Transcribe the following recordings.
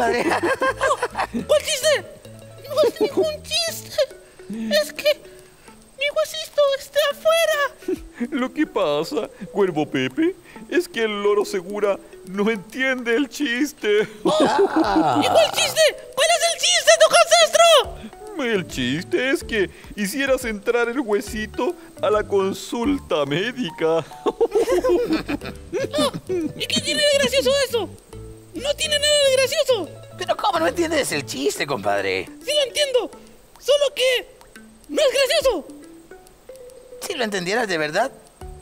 ¿Cuál chiste? No es ningún chiste. Es que mi huesito está afuera. Lo que pasa, cuervo Pepe, es que el loro segura no entiende el chiste. ¿Y cuál chiste? ¿Cuál es el chiste, tu ancestro? El chiste es que hicieras entrar el huesito a la consulta médica. ¿Y qué tiene de gracioso eso? No tiene nada de gracioso. Pero ¿cómo no entiendes el chiste, compadre? Sí lo entiendo, solo que no es gracioso. Si lo entendieras de verdad,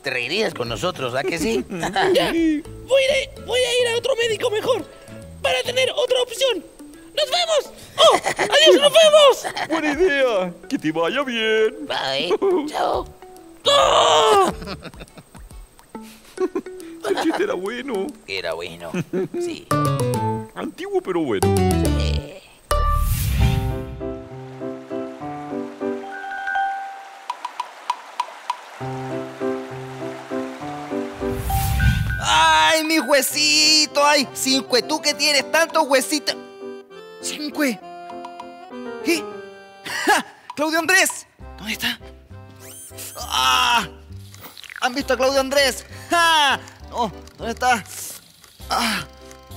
te reirías con nosotros, ¿a que sí? ya, voy a, voy a ir a otro médico mejor para tener otra opción. ¡Nos vemos! ¡Oh! ¡Adiós, nos vemos! Buena idea. Que te vaya bien. Bye. Chao. ¡Oh! El chiste era bueno. Era bueno, sí. Antiguo pero bueno. Sí. ¡Ay, mi huesito! ¡Ay, Cinque, tú que tienes tantos huesitos! ¡Cinque! ¿Qué? ¡Ja! ¡Claudio Andrés! ¿Dónde está? ¡Ah! ¿Han visto a Claudio Andrés? ¡Ja! Oh, ¿Dónde está? ¡Ah!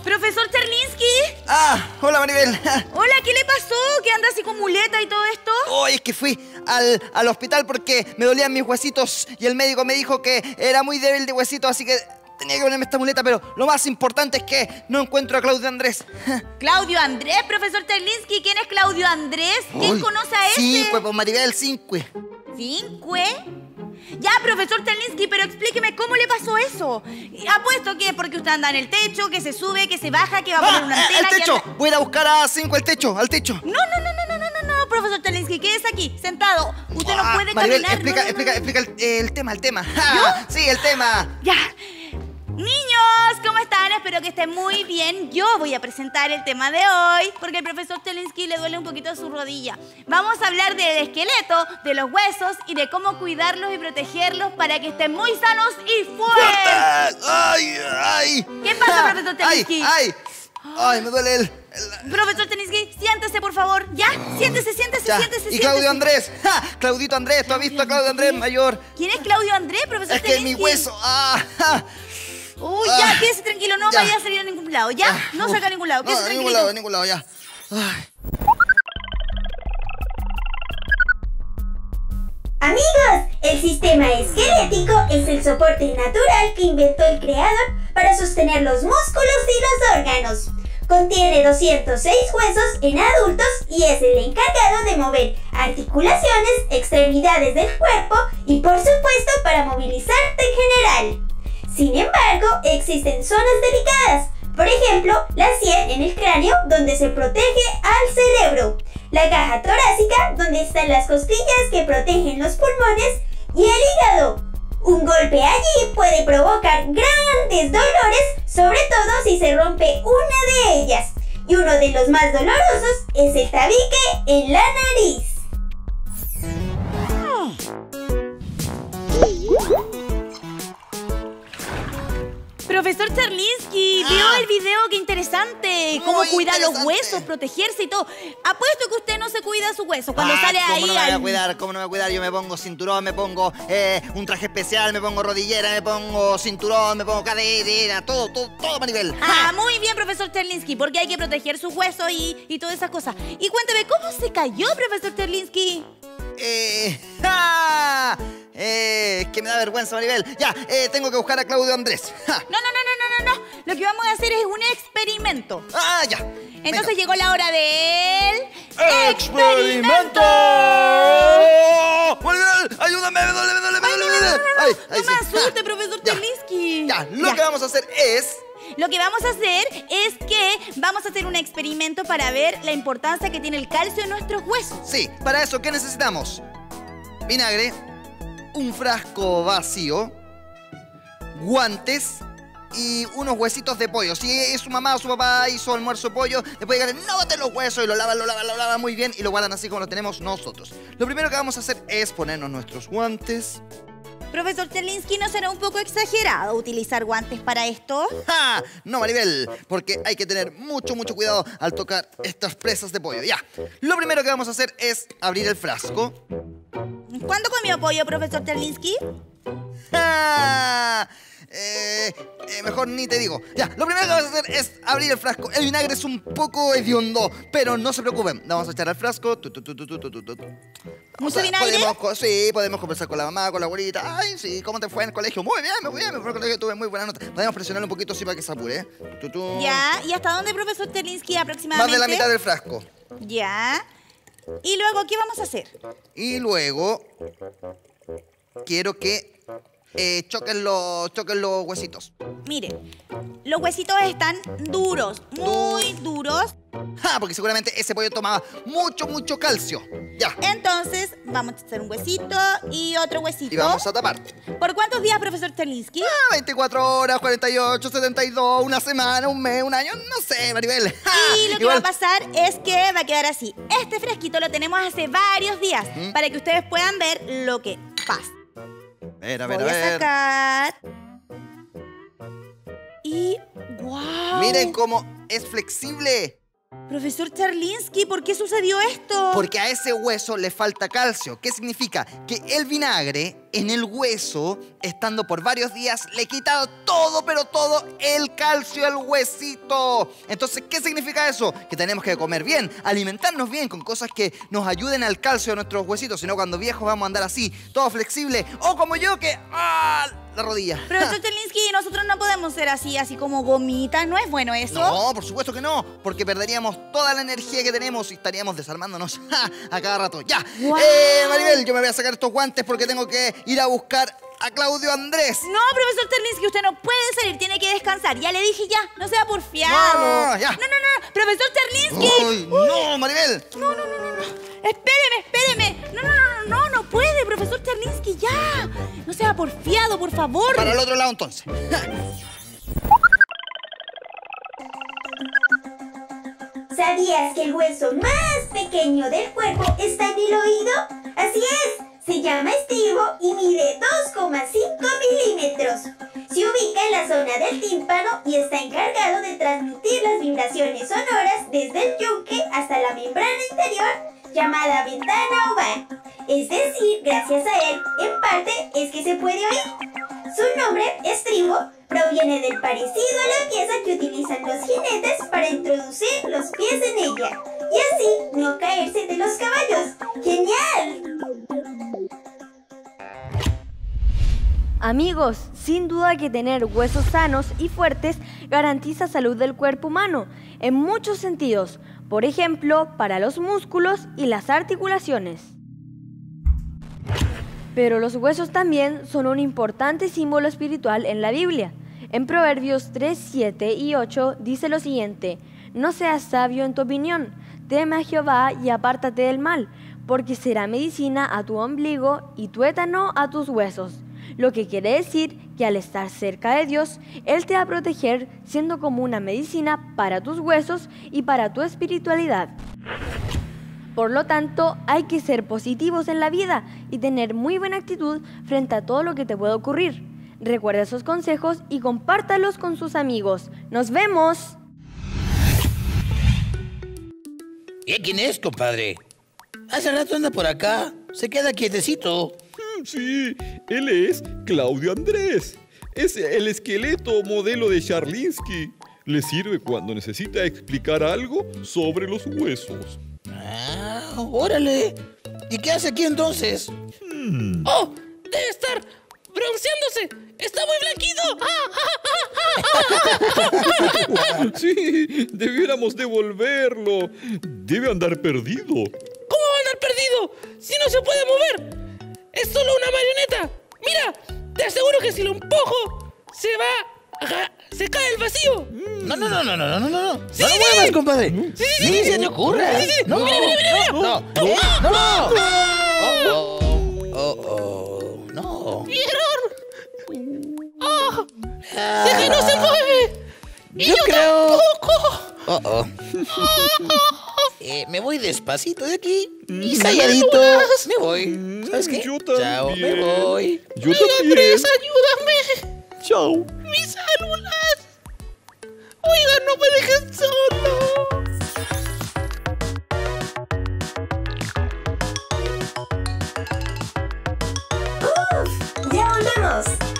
¡Profesor Terlinsky! ¡Ah! ¡Hola, Maribel! Hola, ¿qué le pasó? ¿Que anda así con muleta y todo esto? Oh, es que fui al, al hospital porque me dolían mis huesitos y el médico me dijo que era muy débil de huesitos, así que tenía que ponerme esta muleta, pero lo más importante es que no encuentro a Claudio Andrés. ¿Claudio Andrés, profesor Terlinsky? ¿Quién es Claudio Andrés? ¿Quién Uy, conoce a ese? Cinque, pues Maribel, cinque. ¿Cinque? Ya, profesor Terlinsky, pero explíqueme cómo le pasó eso. Apuesto que es porque usted anda en el techo, que se sube, que se baja, que va a poner una ¡Ah! antena. ¡Al techo! Voy a buscar a cinco al techo, al techo. No, no, no, no, no, no, no, no, profesor Terlinsky, quédese aquí, sentado. Usted no Ah, puede caminar. explica, explica, explica el, tema, el tema. Sí, el tema. Ya. Niños, ¿cómo están? Espero que estén muy bien. Yo voy a presentar el tema de hoy porque al profesor Telinsky le duele un poquito su rodilla. Vamos a hablar del esqueleto, de los huesos y de cómo cuidarlos y protegerlos para que estén muy sanos y fuertes. ¡Ay, ay! ¿Qué pasa, Ja! profesor ¡Ay, Telinsky? ay! ¡Ay, me duele el... el- Profesor Telinsky, siéntese, por favor. ¿Ya? Siéntese, siéntese, Ya. siéntese, Y siéntese. Claudio Andrés. ¡Ja! Claudito Andrés, ¿tú has visto a Claudio Andrés mayor? ¿Quién es Claudio Andrés, profesor Es que mi hueso. ¡Ah! ja. Uy, Ah. ya, quédese tranquilo, no Ya. vaya a salir a ningún lado. ¿Ya? Ah, No salga a ningún lado, No, quédese a ningún tranquilo. lado, a ningún lado, ya. Ay. Amigos, el sistema esquelético es el soporte natural que inventó el creador para sostener los músculos y los órganos. Contiene 206 huesos en adultos y es el encargado de mover articulaciones, extremidades del cuerpo y por supuesto para movilizarte en general. Sin embargo, existen zonas delicadas, por ejemplo, la sien en el cráneo donde se protege al cerebro, la caja torácica donde están las costillas que protegen los pulmones y el hígado. Un golpe allí puede provocar grandes dolores, sobre todo si se rompe una de ellas. Y uno de los más dolorosos es el tabique en la nariz. Profesor Terlinsky, vio Ah. el video, qué interesante. Cómo cuidar los huesos, protegerse y todo. Apuesto que usted no se cuida sus huesos cuando Ah, sale ¿Cómo ahí no me voy a cuidar? ¿Cómo no me voy a cuidar? Yo me pongo cinturón, me pongo eh, un traje especial, me pongo rodillera, me pongo cinturón, me pongo cadera, todo, todo, todo a nivel. Ah, muy bien, profesor Terlinsky, porque hay que proteger sus huesos y, y todas esas cosas. Y cuénteme, ¿cómo se cayó, profesor Terlinsky? Eh, que me da vergüenza, Maribel. Ya, eh, tengo que buscar a Claudio Andrés. ¡Ja! No, no, no, no, no, no, no. Lo que vamos a hacer es un experimento. Ah, ya. Entonces Venga. llegó la hora del... ¡Experimento! Maribel, ayúdame, me duele, me duele, me duele, no, Ay, no ay, me asuste, profesor ya. Terlinsky. Ya, lo Ya. que vamos a hacer es... Lo que vamos a hacer es que vamos a hacer un experimento para ver la importancia que tiene el calcio en nuestros huesos. Sí, para eso, ¿qué necesitamos? Vinagre, un frasco vacío, guantes y unos huesitos de pollo. Si es su mamá o su papá hizo almuerzo de pollo, le puede llegar, no boten los huesos y lo lavan, lo lavan, lo lavan muy bien y lo guardan así como lo tenemos nosotros. Lo primero que vamos a hacer es ponernos nuestros guantes. Profesor Terlinsky, ¿no será un poco exagerado utilizar guantes para esto? ¡Ja! No, Maribel, porque hay que tener mucho, mucho cuidado al tocar estas presas de pollo. Ya, lo primero que vamos a hacer es abrir el frasco. ¿Cuándo comió pollo, profesor Terlinsky? Eh, eh, mejor ni te digo. Ya, lo primero que vamos a hacer es abrir el frasco. El vinagre es un poco hediondo, pero no se preocupen. Vamos a echar al frasco. Tu, tu, tu. ¿Mucho vinagre? Podemos, sí, podemos conversar con la mamá, con la abuelita. Ay, sí, ¿cómo te fue en el colegio? Muy bien, muy bien, me fue en el colegio, tuve muy buena nota. Podemos presionarlo un poquito así para que se apure. ¿eh? Ya. ¿Y hasta dónde, profesor Terlinsky, Más aproximadamente? de la mitad del frasco. Ya. ¿Y luego qué vamos a hacer? Y luego quiero que eh, choquen, los, choquen los huesitos. Mire, los huesitos están duros, muy duros. Ja, porque seguramente ese pollo tomaba mucho, mucho calcio. Ya. Entonces, vamos a hacer un huesito y otro huesito. Y vamos a tapar. ¿Por cuántos días, profesor Terlinsky? Ah, 24 horas, 48, 72, una semana, un mes, un año, no sé, Maribel. Ja, Y lo que igual- va a pasar es que va a quedar así. Este fresquito lo tenemos hace varios días para que ustedes puedan ver lo que pasa. Ver, a ver, Voy a a ver. sacar. Y. ¡Wow! Miren cómo es flexible. Profesor Charlinsky, ¿por qué sucedió esto? Porque a ese hueso le falta calcio. ¿Qué significa? Que el vinagre en el hueso, estando por varios días, le ha quitado todo, pero todo el calcio al huesito. Entonces, ¿qué significa eso? Que tenemos que comer bien, alimentarnos bien con cosas que nos ayuden al calcio de nuestros huesitos. Si no, cuando viejos vamos a andar así, todo flexible. O como yo que... ¡Ah! La rodilla. Profesor Charlinsky, nosotros no podemos ser así, así como gomitas. ¿No es bueno eso? No, por supuesto que no, porque perderíamos toda la energía que tenemos y estaríamos desarmándonos a cada rato. Ya, eh, Maribel, yo me voy a sacar estos guantes porque tengo que ir a buscar a Claudio Andrés. No, profesor Terlinsky, usted no puede salir, tiene que descansar. Ya le dije ya, no sea porfiado. No, ya. no, no, no, profesor Terlinsky. ¡Uy, no, Maribel! No, no, no, no, no. Espéreme, espéreme. No, no, no, no, no, no puede, profesor Terlinsky, ya. No sea porfiado, por favor. Para el otro lado entonces. ¿Sabías que el hueso más pequeño del cuerpo está en el oído? Así es, se llama estribo y zona del tímpano y está encargado de transmitir las vibraciones sonoras desde el yunque hasta la membrana interior llamada ventana oval. Es decir, gracias a él, en parte es que se puede oír. Su nombre, estribo, proviene del parecido a la pieza que utilizan los jinetes para introducir los pies en ella y así no caerse de los caballos. ¡Genial! Amigos, sin duda que tener huesos sanos y fuertes garantiza salud del cuerpo humano en muchos sentidos, por ejemplo, para los músculos y las articulaciones. Pero los huesos también son un importante símbolo espiritual en la Biblia. En Proverbios 3, 7 y 8 dice lo siguiente, no seas sabio en tu opinión, teme a Jehová y apártate del mal, porque será medicina a tu ombligo y tuétano a tus huesos. Lo que quiere decir que al estar cerca de Dios, Él te va a proteger siendo como una medicina para tus huesos y para tu espiritualidad. Por lo tanto, hay que ser positivos en la vida y tener muy buena actitud frente a todo lo que te pueda ocurrir. Recuerda esos consejos y compártalos con sus amigos. ¡Nos vemos! ¿Y quién es, compadre? Hace rato anda por acá. Se queda quietecito. Sí, él es Claudio Andrés. Es el esqueleto modelo de Charlinsky. Le sirve cuando necesita explicar algo sobre los huesos. Ah, órale. ¿Y qué hace aquí entonces? ¡Oh! Debe estar bronceándose. ¡Está muy blanquito! ¡Ah! Sí, debiéramos devolverlo. Debe andar perdido. ¿Cómo va a andar perdido si no se puede mover? Es solo una marioneta. Mira, te aseguro que si lo empujo, se va. a- se cae el vacío. No, no, no, no, no, no, no, no. No Sí, lo sí, muevas, sí. compadre. Sí, sí, sí. se te ocurra. Sí, sí. No, Mira, mira, mira, mira. no, no, no. Oh, oh, oh, oh, no. ¡Vieron! ¡Oh! ¡Es que no se mueve! ¡Y Yo yo, creo- tampoco! Oh, oh. Eh, me voy despacito de aquí. Mm. Y calladito. Me voy. ¿Sabes qué? Yo Chao, me voy. Yo ¡Oiga, también. Andrés, ayúdame! Chao. ¡Mis células! ¡Oiga, no me dejes solo! Ya volvemos.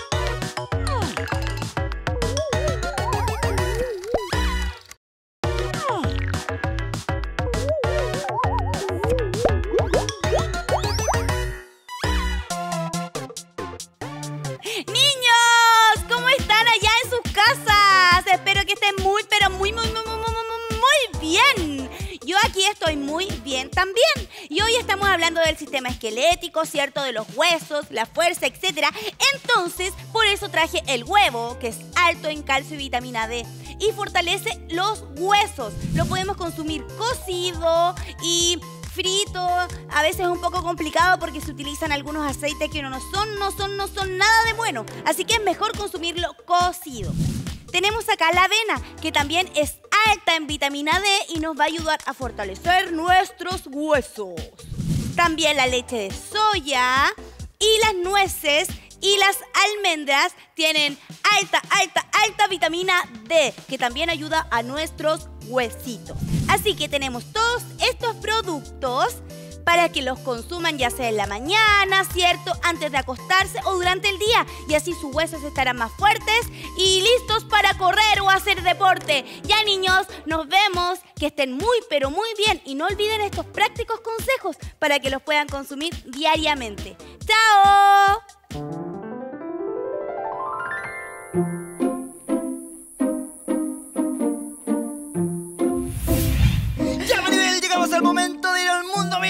Sistema esquelético, ¿cierto? De los huesos, la fuerza, etc. Entonces, por eso traje el huevo, que es alto en calcio y vitamina D. Y fortalece los huesos. Lo podemos consumir cocido y frito, a veces es un poco complicado porque se utilizan algunos aceites que no son, no son, no son nada de bueno. Así que es mejor consumirlo cocido. Tenemos acá la avena, que también es alta en vitamina D y nos va a ayudar a fortalecer nuestros huesos. También la leche de soya y las nueces y las almendras tienen alta, alta, alta vitamina D, que también ayuda a nuestros huesitos. Así que tenemos todos estos productos para que los consuman ya sea en la mañana, ¿cierto? Antes de acostarse o durante el día. Y así sus huesos estarán más fuertes y listos para correr o hacer deporte. Ya niños, nos vemos. Que estén muy, pero muy bien. Y no olviden estos prácticos consejos para que los puedan consumir diariamente. ¡Chao!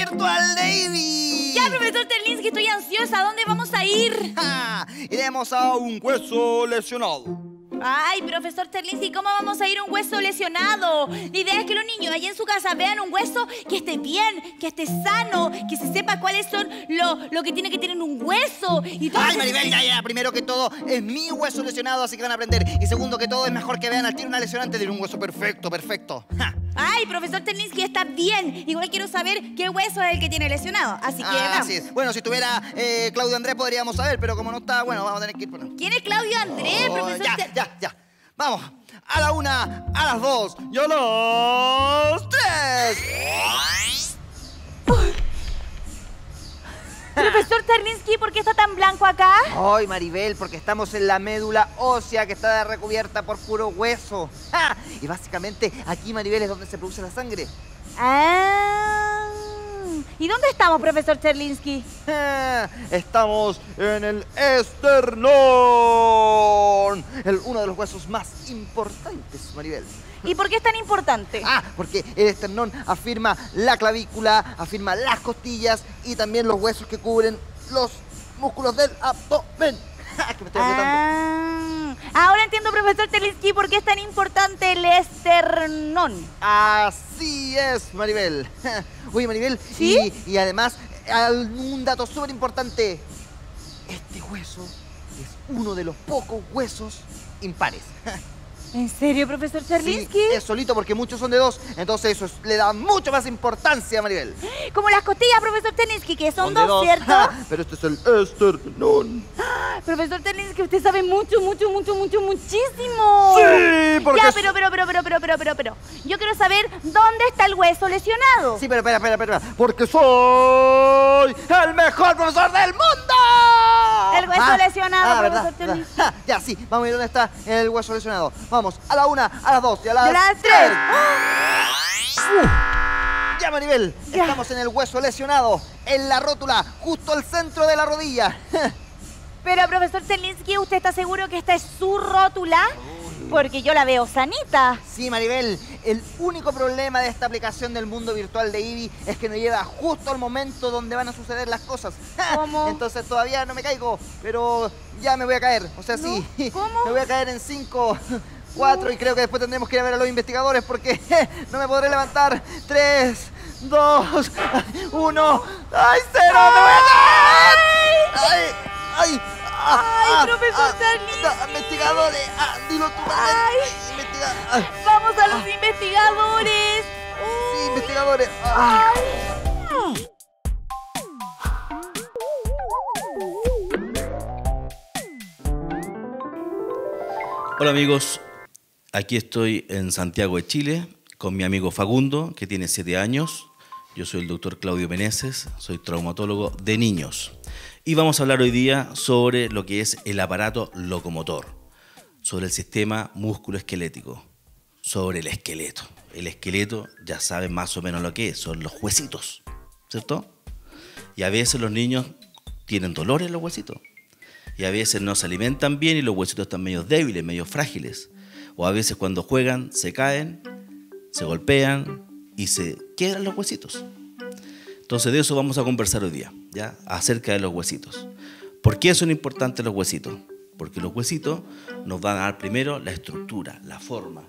Virtual Ivy. Ya, profesor Terlinsky, estoy ansiosa. ¿A dónde vamos a ir? Ja, Iremos a un hueso lesionado. Ay, profesor Terlinsky, ¿cómo vamos a ir a un hueso lesionado? La idea es que los niños allá en su casa vean un hueso que esté bien, que esté sano, que se sepa cuáles son lo, lo que tiene que tener un hueso. Y todo Ay, Maribel, ya, ya. Primero que todo, es mi hueso lesionado, así que van a aprender. Y segundo que todo, es mejor que vean al tiro una lesión antes de un hueso perfecto, perfecto. Ja. Ay, profesor Terlinsky, está bien. Igual quiero saber qué hueso es el que tiene lesionado. Así que Ah, vamos. así es. Bueno, si estuviera eh, Claudio Andrés podríamos saber, pero como no está, bueno, vamos a tener que ir por... ¿Quién es Claudio Andrés, Oh, profesor ya, ya, ya. Vamos. A la una, a las dos y a las tres. Profesor Terlinsky, ¿por qué está tan blanco acá? Ay, Maribel, porque estamos en la médula ósea que está recubierta por puro hueso. ¡Ja! Y básicamente aquí, Maribel, es donde se produce la sangre. Ah. ¿Y dónde estamos, profesor Terlinsky? ¡Ja! Estamos en el esternón, el, uno de los huesos más importantes, Maribel. ¿Y por qué es tan importante? Ah, porque el esternón afirma la clavícula, afirma las costillas y también los huesos que cubren los músculos del abdomen. ¡Ja! que me estoy. Ah, ahora entiendo, profesor Terlinsky, por qué es tan importante el esternón. Así es, Maribel. Oye, Maribel, ¿Sí? y, y además, un dato súper importante. Este hueso es uno de los pocos huesos impares. ¿En serio, profesor Sí, Terlinsky? es solito porque muchos son de dos, entonces eso es- le da mucho más importancia, Maribel. Como las costillas, profesor Terlinsky, que son, dos, ¿cierto? Pero este es el esternón. profesor Terlinsky, usted sabe mucho, mucho, mucho, mucho, muchísimo. Sí, porque Ya, pero, pero, pero, pero, pero, pero, pero, pero. Yo quiero saber dónde está el hueso lesionado. Sí, pero espera, espera, espera. Porque soy el mejor profesor del mundo. Hueso lesionado, Terni. ¿verdad? Ya, sí. Vamos a ver dónde está el hueso lesionado. Vamos, a la una, a las dos y a las, las tres. Uh, ya, Maribel. Ya. Estamos en el hueso lesionado, en la rótula, justo al centro de la rodilla. Pero, profesor Terlinsky, ¿usted está seguro que esta es su rótula? Porque yo la veo sanita. Sí, Maribel, el único problema de esta aplicación del mundo virtual de Eevee es que nos lleva justo al momento donde van a suceder las cosas. ¿Cómo? Entonces todavía no me caigo, pero ya me voy a caer. O sea, sí, ¿cómo? me voy a caer en 5, 4 y creo que después tendremos que ir a ver a los investigadores porque no me podré levantar. 3, 2, 1. ¡Ay, cero! ¡Me voy a caer! ¡Ay! ¡Ay! Ay, profesor Charlie. da- investigadores. Ah, dilo tú, Maribel. Ay. Investiga- ah, Vamos a los investigadores. sí, investigadores. Ah. Hola amigos, aquí estoy en Santiago de Chile con mi amigo Fagundo, que tiene 7 años. Yo soy el doctor Claudio Meneses, soy traumatólogo de niños. Y vamos a hablar hoy día sobre lo que es el aparato locomotor, sobre el sistema músculo-esquelético, sobre el esqueleto. El esqueleto ya saben más o menos lo que es, son los huesitos, ¿cierto? Y a veces los niños tienen dolores en los huesitos. Y a veces no se alimentan bien y los huesitos están medio débiles, medio frágiles. O a veces cuando juegan se caen, se golpean y se quedan los huesitos. Entonces de eso vamos a conversar hoy día, ¿ya? Acerca de los huesitos. ¿Por qué son importantes los huesitos? Porque los huesitos nos van a dar primero la estructura, la forma.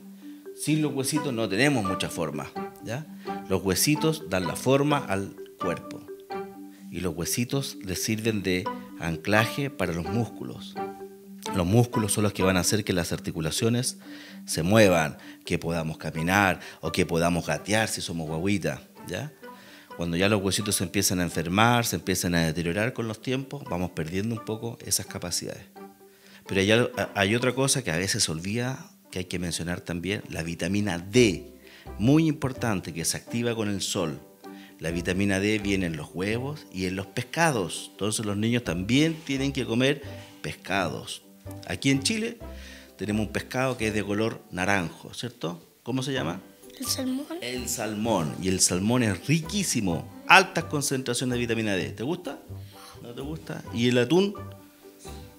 Sin los huesitos no tenemos mucha forma, ¿ya? Los huesitos dan la forma al cuerpo y los huesitos les sirven de anclaje para los músculos. Los músculos son los que van a hacer que las articulaciones se muevan, que podamos caminar o que podamos gatear si somos guaguitas, ¿ya? Cuando ya los huesitos se empiezan a enfermar, se empiezan a deteriorar con los tiempos, vamos perdiendo un poco esas capacidades. Pero hay, hay otra cosa que a veces se olvida, que hay que mencionar también, la vitamina D, muy importante, que se activa con el sol. La vitamina D viene en los huevos y en los pescados. Entonces los niños también tienen que comer pescados. Aquí en Chile tenemos un pescado que es de color naranjo, ¿cierto? ¿Cómo se llama? El salmón. El salmón. Y el salmón es riquísimo. Altas concentraciones de vitamina D. ¿Te gusta? ¿No te gusta? ¿Y el atún?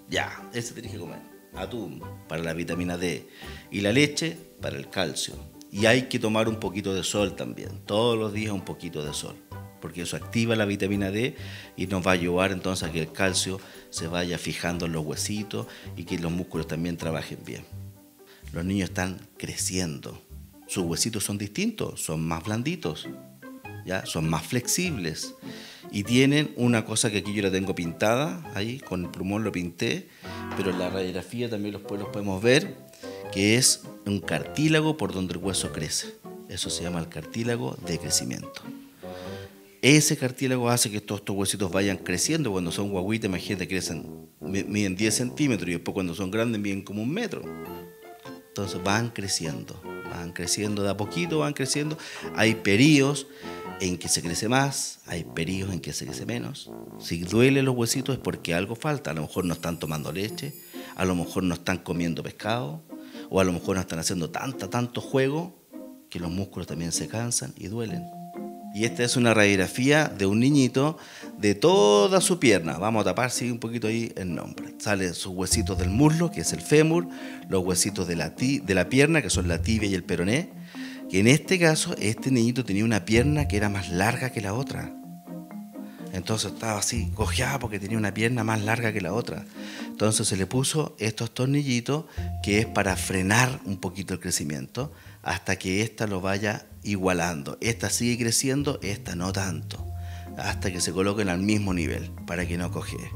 Ya, ese tienes que comer. Atún para la vitamina D. Y la leche para el calcio. Y hay que tomar un poquito de sol también. Todos los días un poquito de sol. Porque eso activa la vitamina D y nos va a ayudar entonces a que el calcio se vaya fijando en los huesitos y que los músculos también trabajen bien. Los niños están creciendo. Sus huesitos son distintos, son más blanditos, ¿ya? son más flexibles. Y tienen una cosa que aquí yo la tengo pintada, ahí con el plumón lo pinté, pero en la radiografía también los, podemos ver, que es un cartílago por donde el hueso crece. Eso se llama el cartílago de crecimiento. Ese cartílago hace que todos estos huesitos vayan creciendo. Cuando son guaguitas, imagínate, crecen, mi- miden 10 centímetros y después cuando son grandes miden como un metro. Entonces van creciendo, van creciendo de a poquito, van creciendo. Hay periodos en que se crece más, hay periodos en que se crece menos. Si duele los huesitos es porque algo falta. A lo mejor no están tomando leche, a lo mejor no están comiendo pescado, o a lo mejor no están haciendo tanta, tanto juego que los músculos también se cansan y duelen. Y esta es una radiografía de un niñito de toda su pierna. Vamos a tapar un poquito ahí el nombre. Salen sus huesitos del muslo, que es el fémur, los huesitos de la, de la pierna, que son la tibia y el peroné. Que en este caso, este niñito tenía una pierna que era más larga que la otra. Entonces estaba así, cojeaba porque tenía una pierna más larga que la otra. Entonces se le puso estos tornillitos que es para frenar un poquito el crecimiento hasta que ésta lo vaya igualando. Esta sigue creciendo, esta no tanto. Hasta que se coloquen al mismo nivel para que no cojee.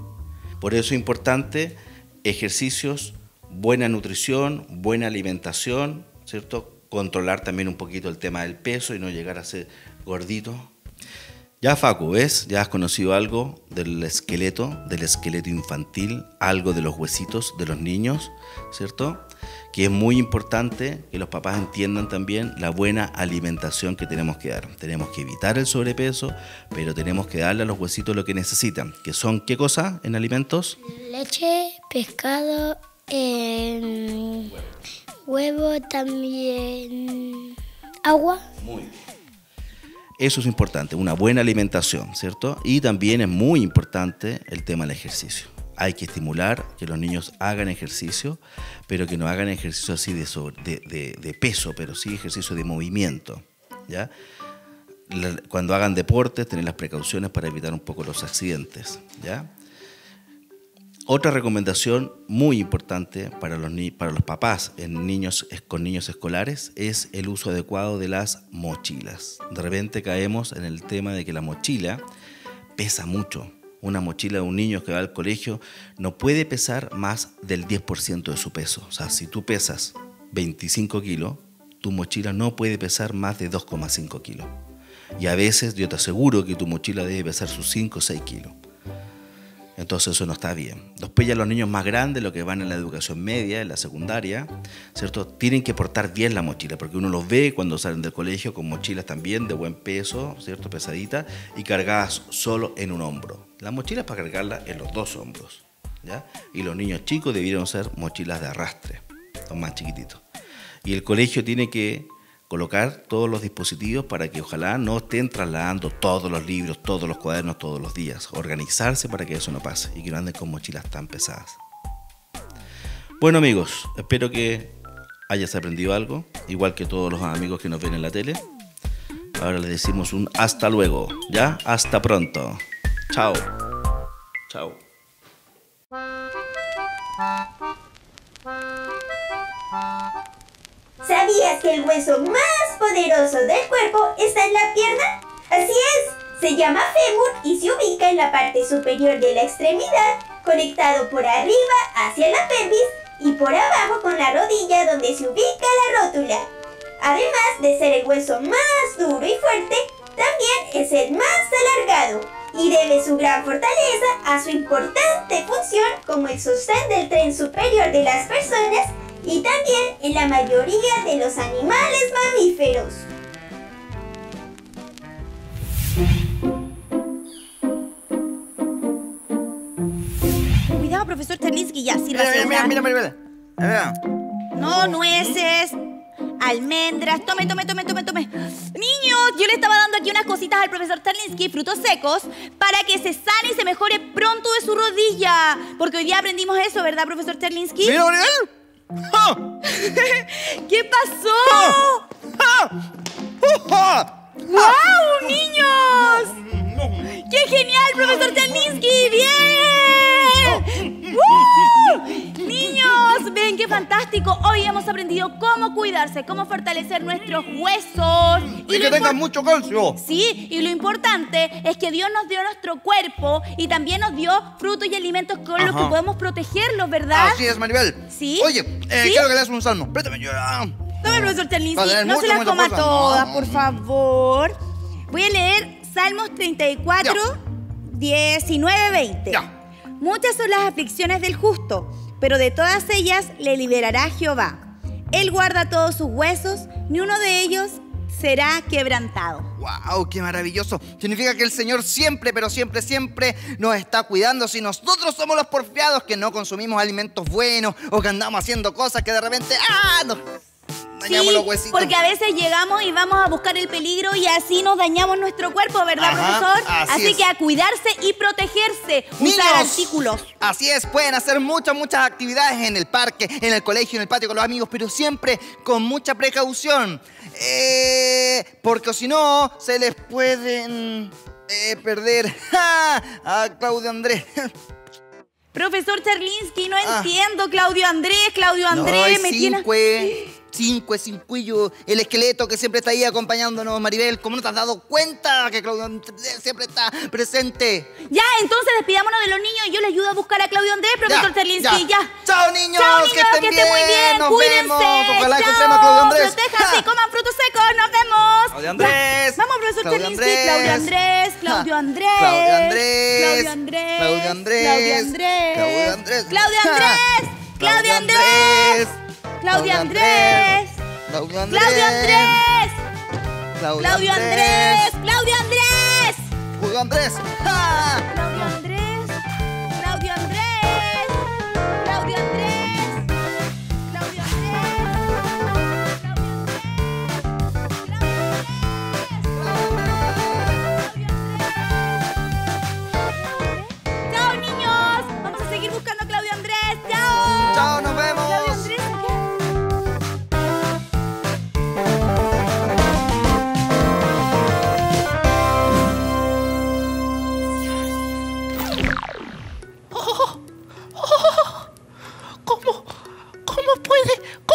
Por eso es importante ejercicios, buena nutrición, buena alimentación, ¿cierto? Controlar también un poquito el tema del peso y no llegar a ser gordito ya, Facu, ¿ves? Ya has conocido algo del esqueleto, del esqueleto infantil, algo de los huesitos de los niños, ¿cierto? Que es muy importante que los papás entiendan también la buena alimentación que tenemos que dar. Tenemos que evitar el sobrepeso, pero tenemos que darle a los huesitos lo que necesitan. ¿Que son qué cosa en alimentos? Leche, pescado, em, huevo también, agua. Muy bien. Eso es importante, una buena alimentación, ¿cierto? Y también es muy importante el tema del ejercicio. Hay que estimular que los niños hagan ejercicio, pero que no hagan ejercicio así de, sobre- de, de- de peso, pero sí ejercicio de movimiento, ¿ya? Cuando hagan deportes, tener las precauciones para evitar un poco los accidentes, ¿ya? Otra recomendación muy importante para los, para los papás en niños, con niños escolares es el uso adecuado de las mochilas. De repente caemos en el tema de que la mochila pesa mucho una mochila de un niño que va al colegio no puede pesar más del 10% de su peso. O sea, si tú pesas 25 kilos, tu mochila no puede pesar más de 2,5 kilos. Y a veces yo te aseguro que tu mochila debe pesar sus 5 o 6 kilos. Entonces eso no está bien. Después ya los niños más grandes, los que van en la educación media, en la secundaria, ¿cierto? Tienen que portar bien la mochila, porque uno los ve cuando salen del colegio con mochilas también de buen peso, ¿cierto? Pesaditas y cargadas solo en un hombro. La mochila es para cargarla en los dos hombros, ¿ya? Y los niños chicos debieron ser mochilas de arrastre, los más chiquititos. Y el colegio tiene que colocar todos los dispositivos para que ojalá no estén trasladando todos los libros, todos los cuadernos todos los días. Organizarse para que eso no pase y que no anden con mochilas tan pesadas. Bueno amigos, espero que hayas aprendido algo, igual que todos los amigos que nos ven en la tele. Ahora les decimos un hasta luego, ¿ya? Hasta pronto. Chao. Chao. ¿Sabías que el hueso más poderoso del cuerpo está en la pierna? Así es, se llama fémur y se ubica en la parte superior de la extremidad, conectado por arriba hacia la pelvis y por abajo con la rodilla donde se ubica la rótula. Además de ser el hueso más duro y fuerte, también es el más alargado y debe su gran fortaleza a su importante función como el sostén del tren superior de las personas y también en la mayoría de los animales mamíferos. Cuidado, profesor Terlinsky, ya sirva. Mira, mira, mira, mira, mira, mira. No, nueces, almendras. Tome, tome, tome, tome, tome. Niños, yo le estaba dando aquí unas cositas al profesor Terlinsky, frutos secos, para que se sane y se mejore pronto de su rodilla. Porque hoy día aprendimos eso, ¿verdad, profesor Terlinsky? Mira, Maribel. ¿Qué pasó? ¡Wow, niños! ¡Qué genial, profesor Terlinsky! ¡Bien! ¡Woo! Ven qué fantástico. Hoy hemos aprendido cómo cuidarse, cómo fortalecer nuestros huesos. Y lo que tengan mucho calcio. Sí, y lo importante es que Dios nos dio nuestro cuerpo y también nos dio frutos y alimentos con los que podemos protegerlos, ¿verdad? Así es, Maribel. ¿Sí? Oye, eh, ¿Sí? quiero que leas un salmo. Préstame yo. Tome, profesor tener No se mucha, las coma fuerza. todas, por favor. Voy a leer Salmos 34, 19, 20. Ya. Muchas son las aflicciones del justo, pero de todas ellas le liberará Jehová. Él guarda todos sus huesos, ni uno de ellos será quebrantado. ¡Wow! ¡Qué maravilloso! Significa que el Señor siempre, pero siempre, siempre nos está cuidando. Si nosotros somos los porfiados que no consumimos alimentos buenos o que andamos haciendo cosas que de repente ¡ah! nos dañamos Sí, los huesitos. porque a veces llegamos y vamos a buscar el peligro y así nos dañamos nuestro cuerpo, ¿verdad, Ajá, profesor? así es. que a cuidarse y protegerse, Niños, usar artículos. Así es, pueden hacer muchas, muchas actividades en el parque, en el colegio, en el patio con los amigos, pero siempre con mucha precaución. Eh, porque si no, se les pueden eh, perder ¡Ja! a Claudio Andrés. Profesor Charlinsky, no Ah. entiendo, Claudio Andrés, Claudio Andrés, no, me tiene... Cinque, Cinque, Cincuillo, el esqueleto que siempre está ahí acompañándonos, Maribel. ¿Cómo no te has dado cuenta que Claudio Andrés siempre está presente? Ya, entonces despidámonos de los niños y yo le ayudo a buscar a Claudio Andrés, profesor Ya, Charlinsky, ya. Chao, niños, Chao, niños, que estén que estén muy bien, Nos cuídense. vemos. Ojalá Chao, encontremos a Claudio Andrés. Protéjanse, Ja. coman frutos secos, nos vemos. Claudio Andrés. Ya. Vamos, profesor Claudio Charlinsky, Andrés. Claudio Andrés. Claudio Andrés. Claudio Andrés. Claudio Andrés. Claudio Andrés. Claudio Andrés. Claudio Andrés. Claudio. Andrés. Claudio Andrés. Claudio Claudio Andrés. Claudio Andrés. Claudio Andrés. Claudio Claudio Andrés. Claudio Andrés. Claudio Andrés. Claudio Andrés. Claudio Andrés. Claudio Andrés. Claudio Andrés. Chao niños. Vamos a seguir buscando a Claudio Andrés. Chao. Chao, nos vemos.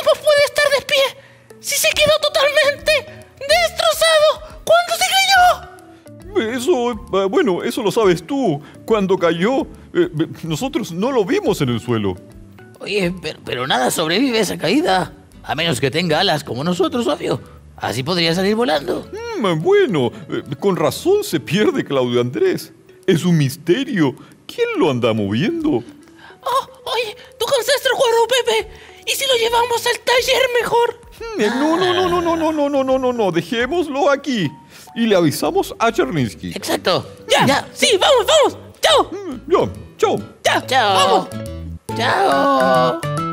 Puede? ¿Cómo puede estar de pie? Si se quedó totalmente destrozado cuando se cayó. eso, eh, bueno, eso lo sabes tú. Cuando cayó, eh, nosotros no lo vimos en el suelo. Oye, pero, pero nada sobrevive a esa caída. A menos que tenga alas como nosotros, obvio. Así podría salir volando. Mm, bueno, eh, con razón se pierde Claudio Andrés. Es un misterio. ¿Quién lo anda moviendo? Oh, oye, tu ancestro Juan Pepe. ¿Y si lo llevamos al taller mejor? Mm, eh, No, no, no, no, no, no, no, no, no, no, no. Dejémoslo aquí. Y le avisamos a Cherninsky. Exacto. Ya, Ya. sí, vamos, vamos. Chao. Mm, Ya, chao. Ya, Chao. vamos. Chao.